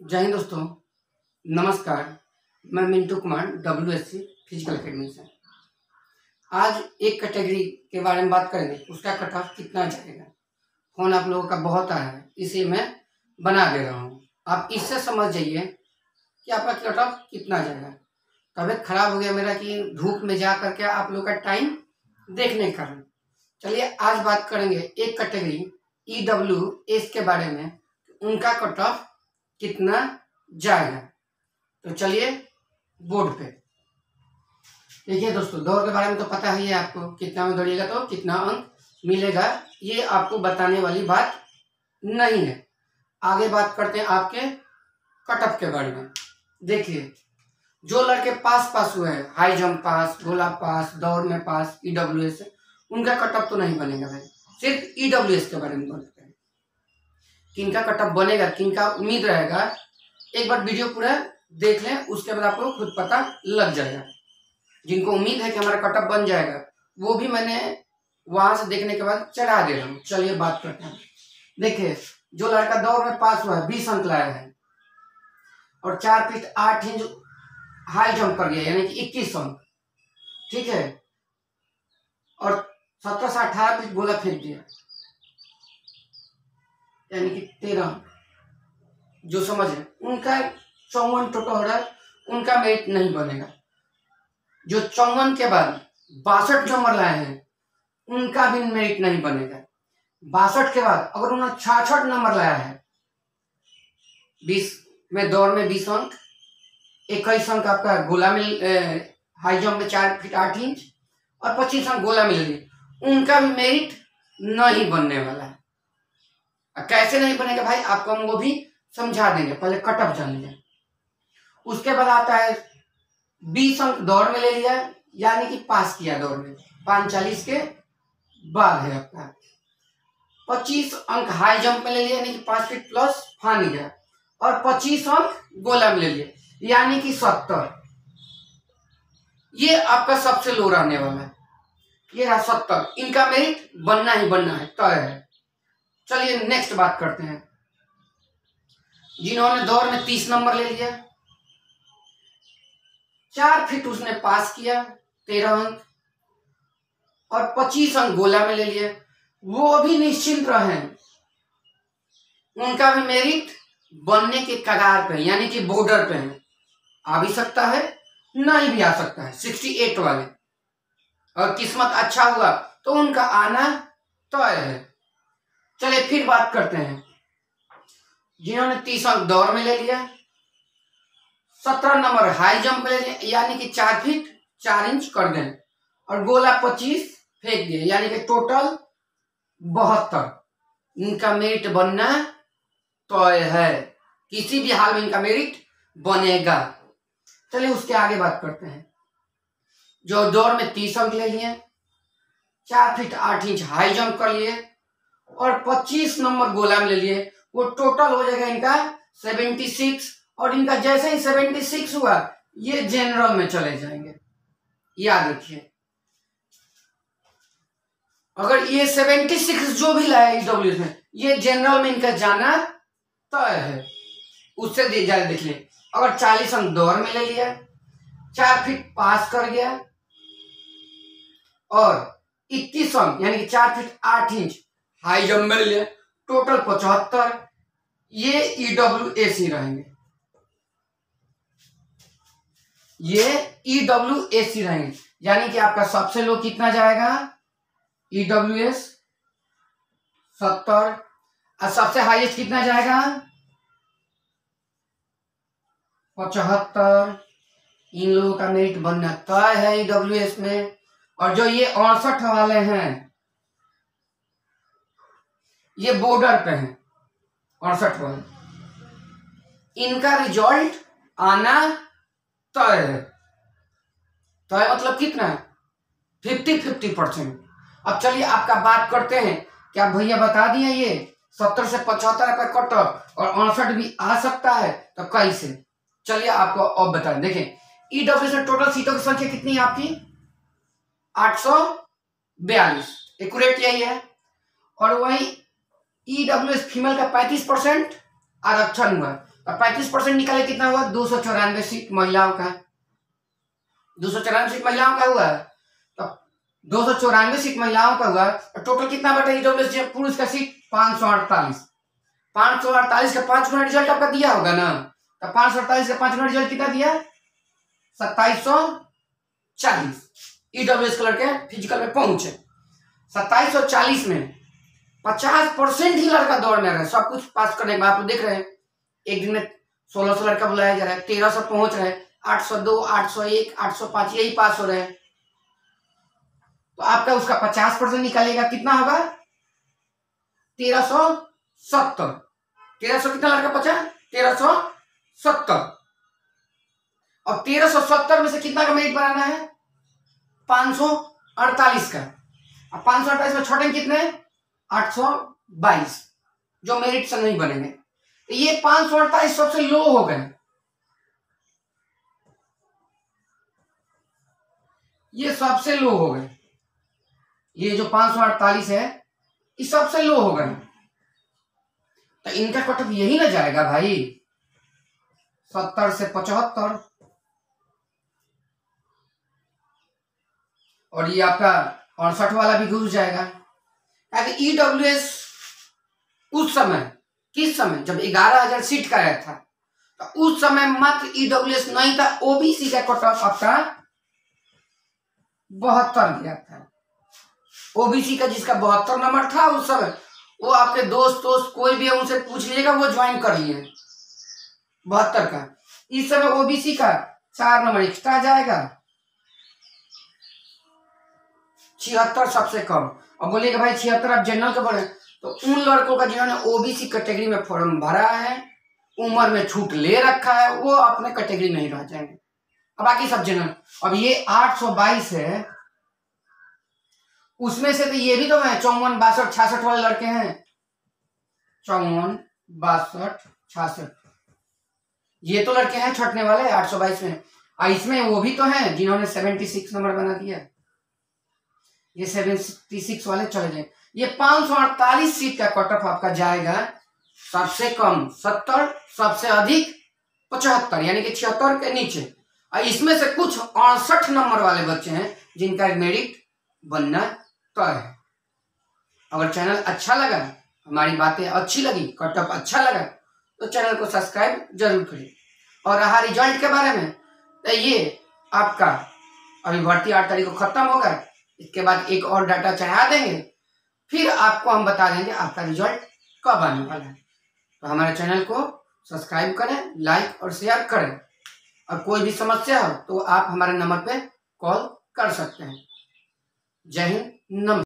जय हिंद दोस्तों, नमस्कार। मैं Mintu Kumar W S C physical academy से। आज एक कैटेगरी के बारे में बात करेंगे, उसका कट ऑफ़ कितना जाएगा। फ़ोन आप लोगों का बहुत आया है, इसे मैं बना दे रहा हूँ। आप इससे समझ जाइए कि आपका कट ऑफ़ कितना जाएगा। तबीयत खराब हो गया मेरा कि धूप में जा करके आप लोग का टाइम देखने का चलिए, आज बात करेंगे एक कैटेगरी ई डब्ल्यू एस के बारे में, उनका कट ऑफ़ कितना जाएगा? तो चलिए बोर्ड पे। देखिए दोस्तों, दौड़ के बारे में तो पता ही है आपको कितना में दौड़िएगा तो कितना अंक मिलेगा, ये आपको बताने वाली बात नहीं है। आगे बात करते हैं आपके कटअप के बारे में। देखिए, जो लड़के पास पास हुए हैं हाई जंप पास गोला पास दौड़ में पास ई डब्ल्यू एस उनका कटअप तो नहीं बनेगा भाई। सिर्फ़ ई डब्ल्यू एस के बारे में बोलते हैं किनका कटअप बनेगा किनका उम्मीद रहेगा, एक बार वीडियो पूरा देख लें, उसके बाद आपको खुद पता लग जाएगा। जिनको उम्मीद है कि हमारा कटअप बन जाएगा, वो भी मैंने वहाँ से देखने के बाद चढ़ा दे रहा हूँ। चलिए बात करते हैं। देखिए, जो लड़का दौड़ में पास हुआ है, बीस अंक लाया है, और चार फीट आठ इंच हाई जंप कर गया, यानी कि इक्कीस अंक, ठीक है? और सत्रह से अठारह फीट गोला फेंक दिया। यानी कि तेरह, जो समझ है, उनका चौवन टोटल हो रहा उनका मेरिट नहीं बनेगा। जो चौवन के बाद बासठ नंबर लाए हैं, उनका भी मेरिट नहीं बनेगा। बासठ के बाद अगर उन्होंने छाछठ नंबर लाया है, बीस में दौड़ में बीस अंक, इक्कीस अंक आपका गोला मिल हाई जंप में चार फीट आठ इंच, और पच्चीस अंक गोला मिल उनका भी मेरिट नहीं बनने वाला है। कैसे नहीं बनेगा भाई? आपको हम वो भी समझा देंगे, पहले कटअप जान लिया उसके बाद आता है बीस अंक दौड़ में ले लिया, यानी कि पास किया दौड़ में। पाँच चालीस के बाद है आपका। पच्चीस अंक हाई जंप में ले लिया, यानी कि पाँच फीट प्लस फान गया। और पच्चीस अंक गोला में ले लिया, यानी कि सत्तर। ये आपका सबसे लो रहने वाला है। ये रहा सत्तर। इनका मेरिट बनना ही बनना है, तय है। चलिए नेक्स्ट बात करते हैं। जिन्होंने दौड़ में तीस नंबर ले लिया, चार फीट उसने पास किया, तेरह अंक, और पच्चीस अंक गोला में ले लिए वो भी निश्चिंत रहे। उनका भी मेरिट बनने के कगार पे, यानी कि बॉर्डर पे है। आ भी सकता है, नहीं भी आ सकता है। सिक्सटी एट वाले। और किस्मत अच्छा हुआ तो उनका आना तय तो है। चलिए फिर बात करते हैं। जिन्होंने तीस अंक दौड़ में ले लिया, सत्रह नंबर हाई जंप ले लिया, यानी कि चार फीट चार इंच कर गए और गोला पच्चीस फेंक दिए यानी कि टोटल बहत्तर। इनका मेरिट बनना तय तो है। किसी भी हाल में इनका मेरिट बनेगा। चलिए उसके आगे बात करते हैं। जो दौड़ में तीस अंक ले लिए, चार फीट आठ इंच हाई जंप कर लिए और पच्चीस नंबर गोला में ले लिए। वो टोटल हो जाएगा इनका सेवेंटी सिक्स और इनका जैसे ही सेवेंटी सिक्स हुआ, ये जनरल में चले जाएँगे। याद रखिए। अगर ये सेवेंटी सिक्स जो भी लाया डब्ल्यू में, ये जनरल में इनका जाना तय है। उससे देख ले। अगर चालीस अंक दौड़ में ले लिया, चार फीट पास कर गया, और इक्कीस अंक, यानी कि चार फीट आठ इंच हाई जंप में लिया। टोटल पचहत्तर। ये ईडब्ल्यू ए सी रहेंगे। ये ईडब्ल्यू ए सी रहेंगे। यानी कि आपका सबसे लो कितना जाएगा? ईडब्ल्यू एस सत्तर। और सबसे हाईएस्ट कितना जाएगा? पचहत्तर। इन लोगों का मेरिट बनना तय है ईडब्ल्यू एस में। और जो ये अड़सठ वाले हैं ये बॉर्डर पे हैं, अड़सठ वाले। इनका रिज़ल्ट आना तय है। तय मतलब कितना फिफ्टी फिफ्टी परसेंट अब चलिए आपका बात करते हैं। क्या भैया बता दिए ये? सत्तर से पचहत्तर का कट और अड़सठ भी आ सकता है तो कैसे? चलिए आपको अब बता देखिए ईडब्ल्यू से टोटल सीटों की संख्या कितनी है आपकी? आठ सौ बयालीस। एक्यूरेट यही है। और वही ईडब्ल्यू एस फीमेल का पैंतीस परसेंट आरक्षण हुआ। तो पैंतीस परसेंट निकाले कितना हुआ? दो सौ चौरानवे सीट महिलाओं का। दो सौ चौरानवे सीट महिलाओं का हुआ। तो दो सौ चौरानवे सीट महिलाओं का हुआ। तो टोटल कितना बटा ईडब्ल्यू पुरुष का सीट पाँच सौ अड़तालीस। पाँच सौ अड़तालीस का पाँच गुना रिज़ल्ट आपका दिया होगा ना? तो पाँच सौ अड़तालीस का पाँच गुना रिज़ल्ट कितना दिया? सत्ताईस सौ चालीस। ईडब्ल्यू कलर के फ़िज़िकल में पहुँचे। सत्ताईस सौ चालीस में पचास परसेंट ही लड़का दौड़ में रहे सब कुछ पास करने के बाद आप देख रहे हैं। एक दिन में सोलह सौ लड़का बुलाया जा रहा है, तेरह सौ पहुँच रहे हैं, आठ सौ दो, आठ सौ एक, आठ सौ पाँच, यही पास हो रहे हैं। तो आपका उसका पचास परसेंट निकालेगा, कितना होगा? तेरह सौ सत्तर। तेरह सौ कितना लड़का पचास तेरह सौ सत्तर। और तेरह सौ सत्तर में से कितना का मेरिट बनाना है? पाँच सौ अड़तालीस का। पाँच सौ अड़तालीस में छोटे कितने? हैं 822 जो मेरिट से नहीं बनेंगे तो ये पाँच सौ अड़तालीस सबसे लो हो गए। ये सबसे लो हो गए। ये जो पाँच सौ अड़तालीस है, ये सबसे लो हो गए। तो इनका कटअप यही ना जाएगा भाई। सत्तर से पचहत्तर। और ये आपका अड़सठ वाला भी घुस जाएगा। ताकि ईडब्ल्यू एस उस समय, किस समय? जब ग्यारह हज़ार सीट का आया था तो उस समय मात्र ईडब्ल्यू एस नहीं था ओबीसी का कट ऑफ़ आपका बहत्तर गया था। ओबीसी का जिसका बहत्तर नंबर था उस समय, वो आपके दोस्त दोस्त कोई भी है, उनसे पूछ लीजिएगा, वो ज्वाइन कर लिए। बहत्तर का। इस समय ओबीसी का चार नंबर एक्स्ट्रा जाएगा। छिहत्तर सबसे कम। और बोलिएगा भाई छिहत्तर आप जनरल के बोले तो उन लड़कों का जिन्होंने ओबीसी कैटेगरी में फॉर्म भरा है, उम्र में छूट ले रखा है, वो अपने कैटेगरी में ही रह जाएँगे। अब बाकी सब जनरल अब ये 822 है, उसमें से तो ये भी तो है, चौवन, बासठ, छियासठ वाले लड़के हैं। चौवन, बासठ, छियासठ। ये तो लड़के हैं छटने वाले, आठ सौ बाईस में। इसमें वो भी तो हैं, जिन्होंने सेवेंटी सिक्स नंबर बना दिया। ये सेवेंटी सिक्स वाले चले जाए। ये पाँच सौ अड़तालीस सीट का कट ऑफ़ आपका जाएगा। सबसे कम सत्तर, सबसे अधिक पचहत्तर, यानी कि छिहत्तर के नीचे। और इसमें से कुछ अड़सठ नंबर वाले बच्चे हैं जिनका मेरिट बनना तय है। अगर चैनल अच्छा लगा, हमारी बातें अच्छी लगी कट ऑफ़ अच्छा लगा तो चैनल को सब्सक्राइब ज़रूर करिए। और रहा रिज़ल्ट के बारे में तो ये आपका अभी भर्ती आठ तारीख को खत्म होगा। इसके बाद एक और डाटा चढ़ा देंगे। फिर आपको हम बता देंगे आपका रिज़ल्ट कब आने वाला है। तो हमारे चैनल को सब्सक्राइब करें, लाइक और शेयर करें। और कोई भी समस्या हो तो आप हमारे नंबर पे कॉल कर सकते हैं। जय हिंद, नमस्कार।